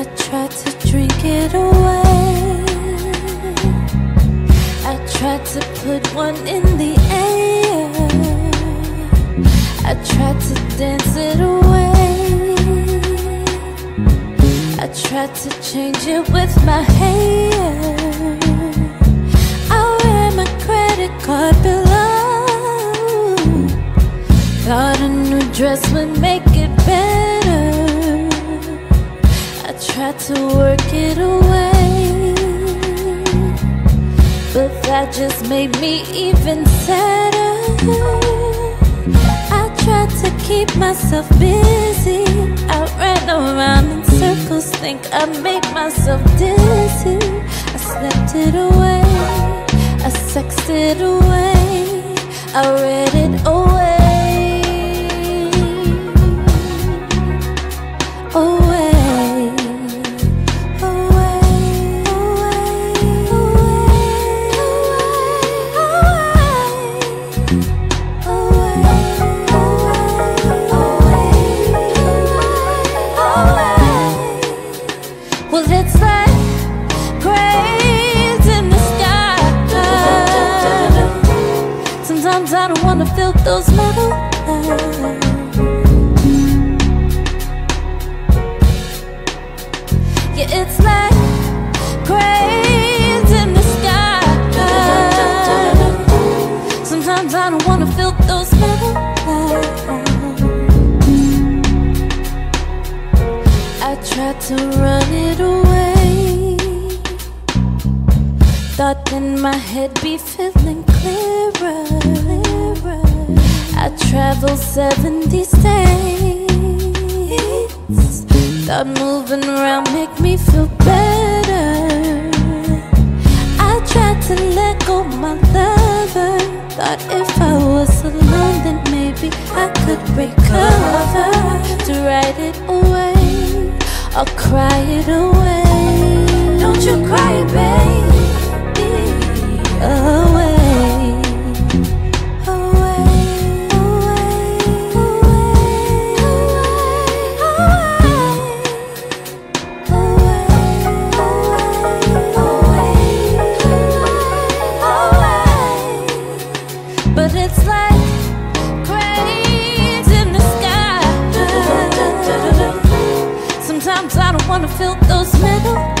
I tried to drink it away. I tried to put one in the air. I tried to dance it away. I tried to change it with my hair I wear my credit card below. Thought a new dress would make to work it away. But that just made me even sadder. I tried to keep myself busy. I ran around in circles, think I made myself dizzy. I slept it away, I sexed it away, I read it Sometimes I don't wanna feel those metal. Yeah, it's like grays in the sky. Sometimes I don't wanna feel those metal. I tried to run it away. Thought then my head be feeling clearer. I travel 70 states. Thought moving around make me feel better. I tried to let go my lover. Thought if I was alone, then maybe I could recover to write it away or cry it away. Don't you cry, babe. Oh. Sometimes I don't wanna feel those medals.